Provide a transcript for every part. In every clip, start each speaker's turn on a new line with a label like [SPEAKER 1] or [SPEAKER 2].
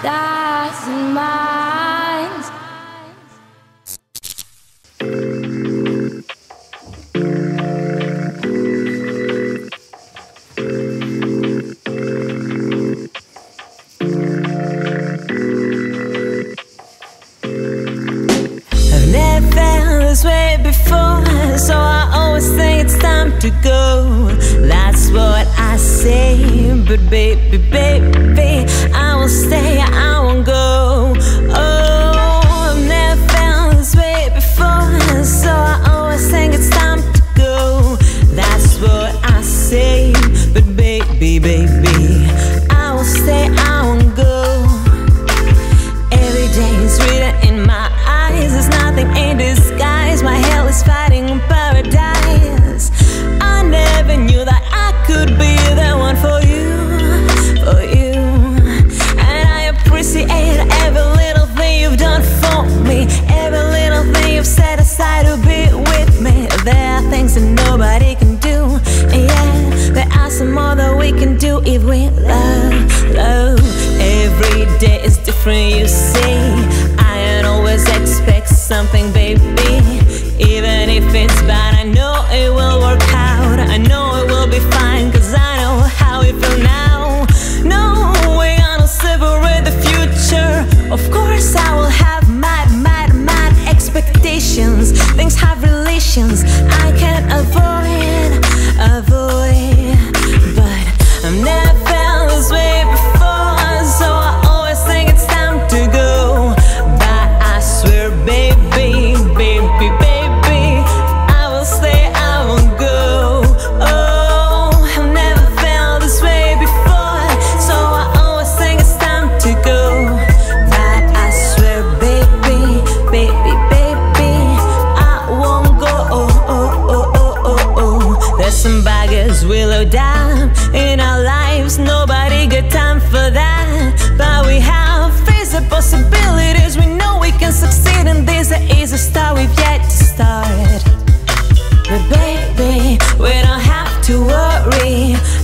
[SPEAKER 1] Dozen Minds.
[SPEAKER 2] I've never felt this way before, so I always think it's time to go. That's what I say, but baby, baby, I stay. I'm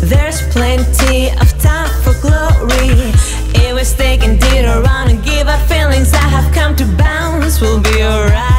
[SPEAKER 2] There's plenty of time for glory. It was taken, did around and give up feelings I have come to bounce We'll be alright.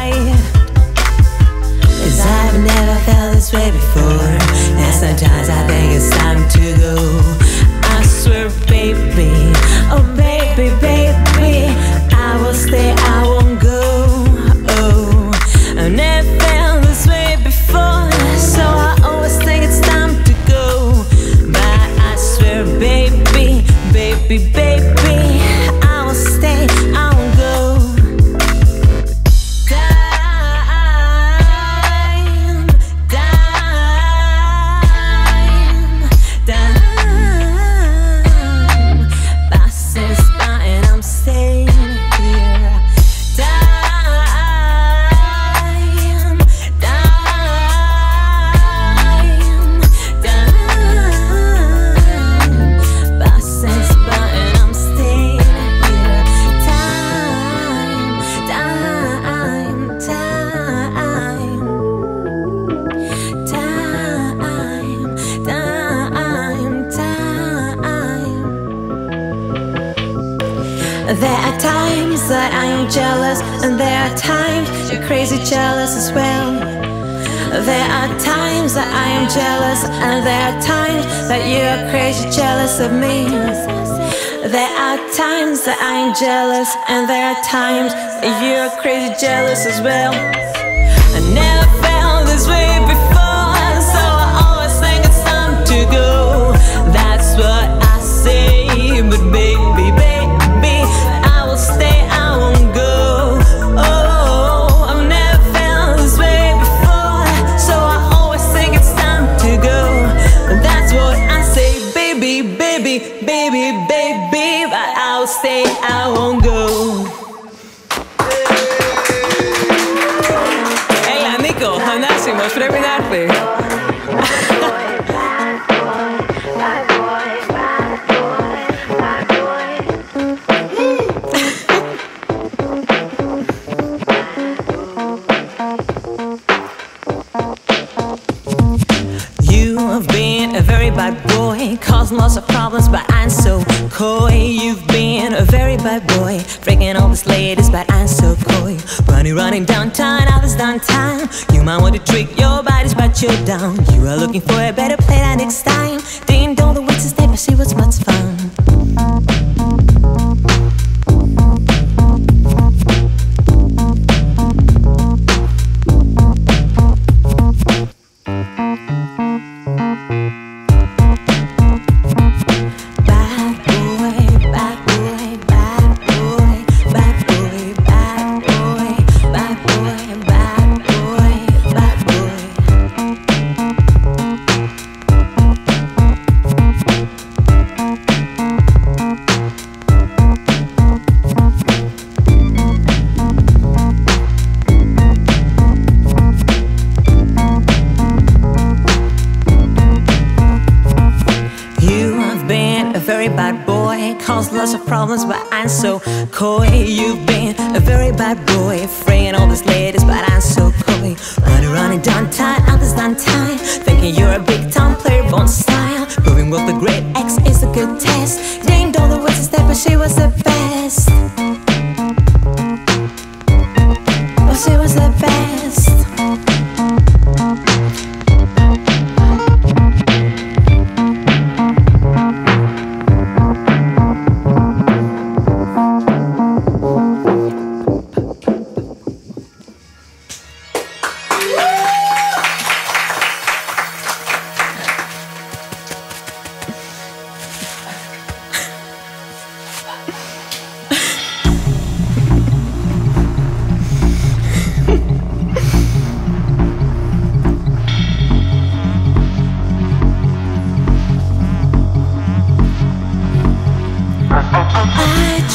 [SPEAKER 2] that I am jealous, and there are times that you are crazy jealous of me. There are times that I am jealous, and there are times that you are crazy jealous as well. I never. bad boy, causing lots of problems, but I'm so coy. You've been a very bad boy, breaking all these ladies, but I'm so coy. Running, running downtown, others downtown. You might want to trick your bodies, but you're down. You are looking for a better play that next time. Ding dong, the witches step, see what's much fun. Very bad boy, caused lots of problems, but I'm so coy. You've been a very bad boy, freeing all these ladies, but I'm so coy. Running, running downtown, others downtown, thinking you're a big time player, born style. Proving what the great X is a good test. Ding dong, the a step, but she was the best. But she was the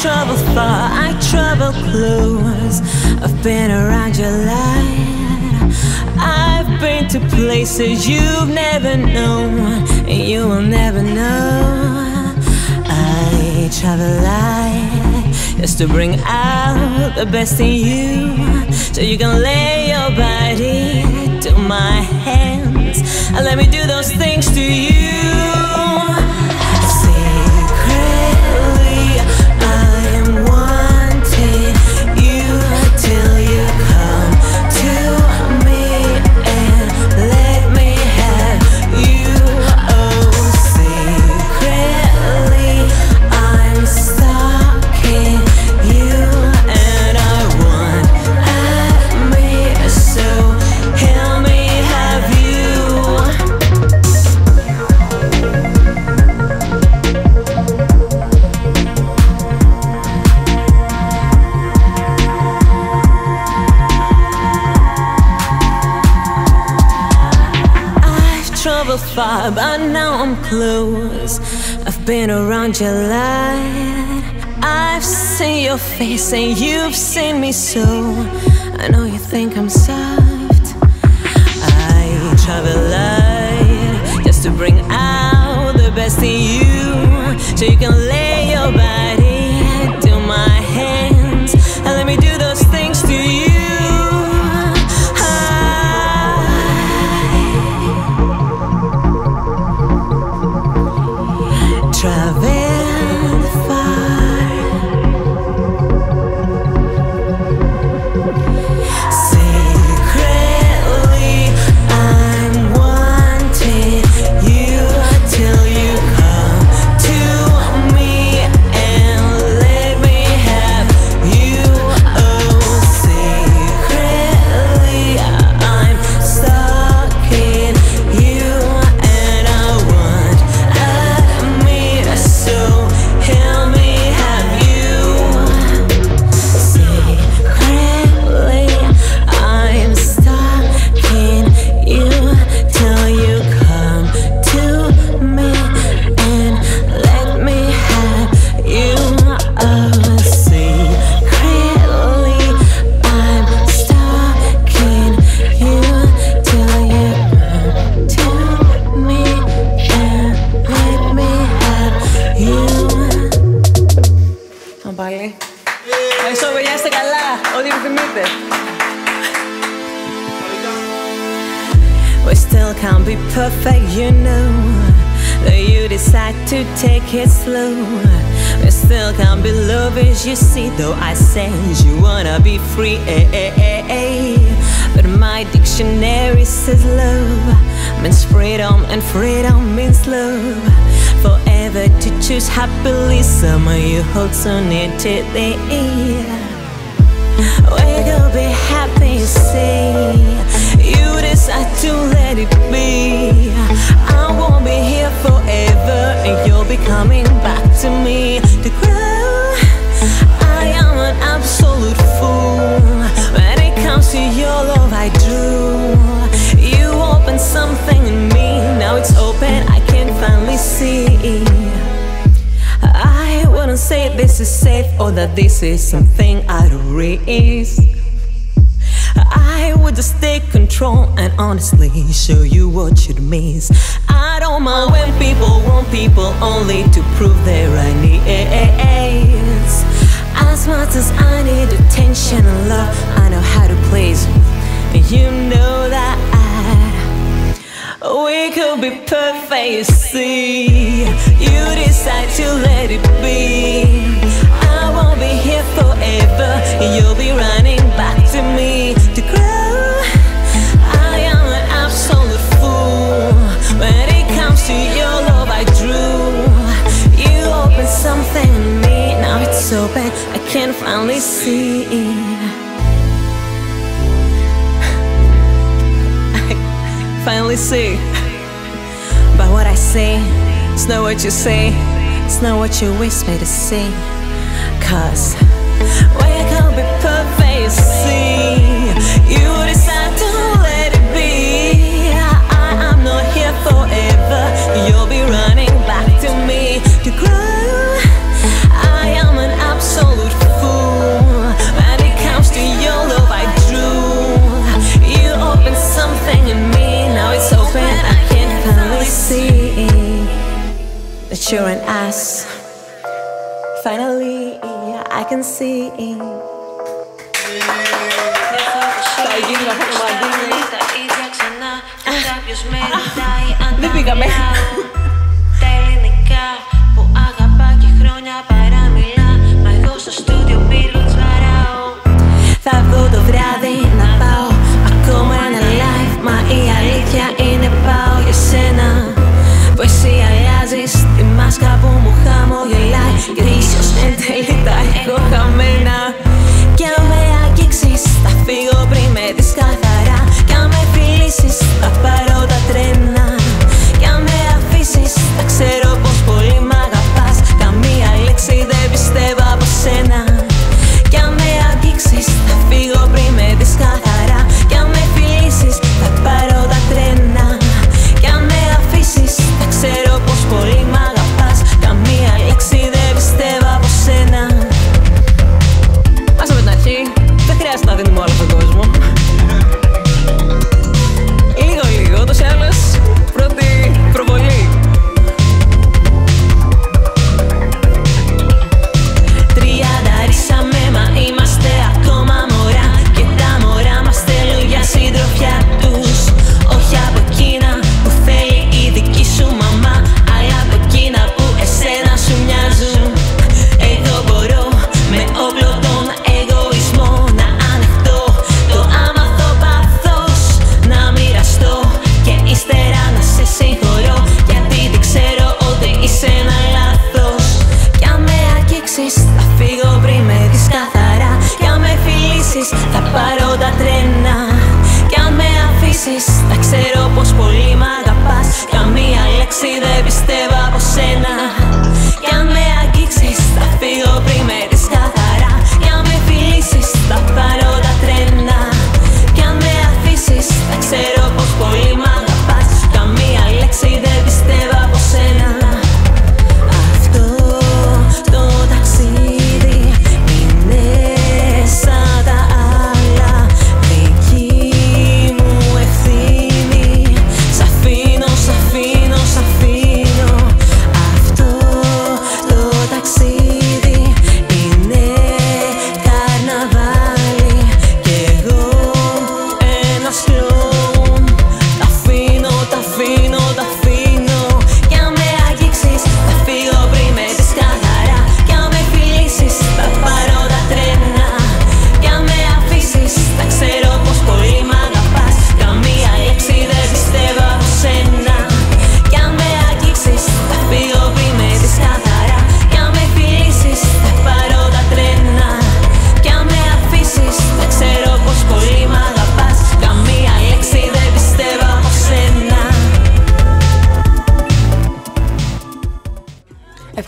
[SPEAKER 2] Travel far, I travel close. I've been around your life. I've been to places you've never known, and you will never know. I travel light just to bring out the best in you, so you can lay your body to my hands and let me do those things to you. Far, but now I'm close. I've been around your life. I've seen your face, and you've seen me so. I know you think I'm soft. I travel light just to bring out the best in you, so you can can't be perfect, you know. You decide to take it slow. We still can't be lovers, you see. Though I sense you wanna be free, eh, eh, eh, eh. but my dictionary says love means freedom, and freedom means love. Forever to choose happily, summer you hold so near to the ear. We could be happy. that this is something I'd risk. I would just take control and honestly show you what you'd miss. I don't mind when people want people only to prove their I need. As much as I need attention and love, I know how to please you. You know that we could be perfect. You see, you decide to let it be be here forever. You'll be running back to me to grow. I am an absolute fool. When it comes to your love I drew. You opened something in me. Now it's open, I can finally see. I Finally see. But what I see, it's not what you say. It's not what you wish me to see Cause we can't be perfect, see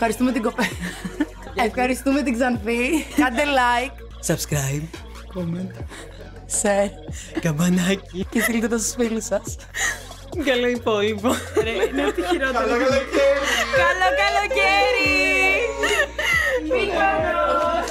[SPEAKER 3] Ευχαριστούμε την κοπέλα. Ευχαριστούμε την Ξανθή. Κάντε like,
[SPEAKER 2] Subscribe.
[SPEAKER 3] comment, share
[SPEAKER 2] Καμπανάκι.
[SPEAKER 3] και στείλτε το στους φίλους σας.
[SPEAKER 2] Καλό υπόλοιπο.
[SPEAKER 3] Είναι ό,τι χειρότερο.
[SPEAKER 4] Καλό καλοκαίρι!
[SPEAKER 3] Καλό καλοκαίρι! Μύκονο!